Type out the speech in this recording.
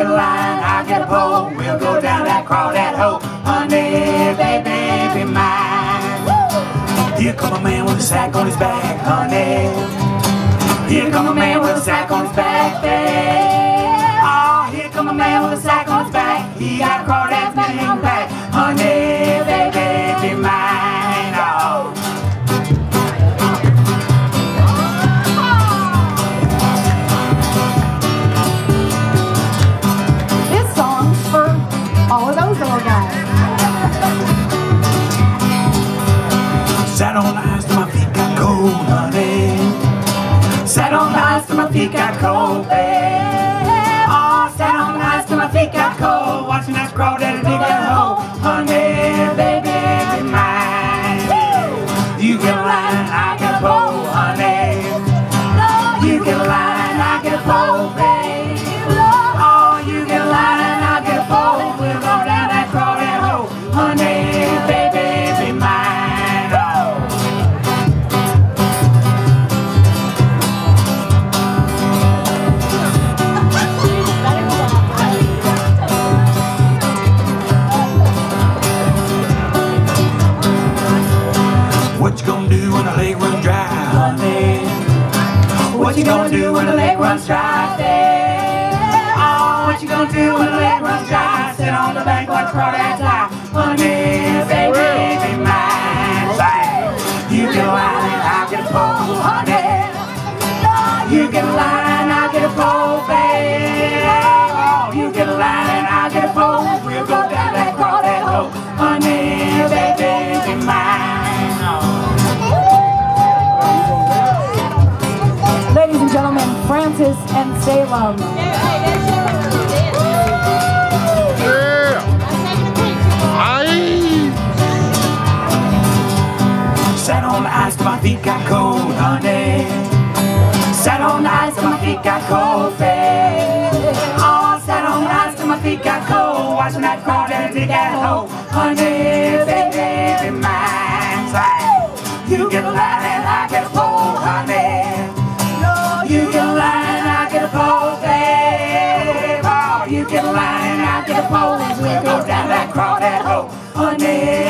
get a line, I'll get a pole. We'll go down that crawdad hole. Honey, baby, be mine. Here come a man with a sack on his back, honey. Here come a man with a sack on his back, babe. Till my feet What you gonna do when the lake runs dry, honey? What you gonna do when the lake runs dry? Oh, what you gonna do when the lake runs dry? Sit on the bank, watch crawdads fly. Honey, baby, be mine. Bang. You get a line, I get a pole, honey. You get a line, I get a pole, babe. Texas, and Salem. Yeah. Aye. On the ice, my feet got cold, honey. Set on the ice, my feet got cold, babe. Oh, set on the ice, my feet got cold. Watching that crowd and dig that hole, honey, baby, mine. You get a lot and I get a pole, honey. No, you get a line out get the polls. We'll go down that crawdad hole. Honey.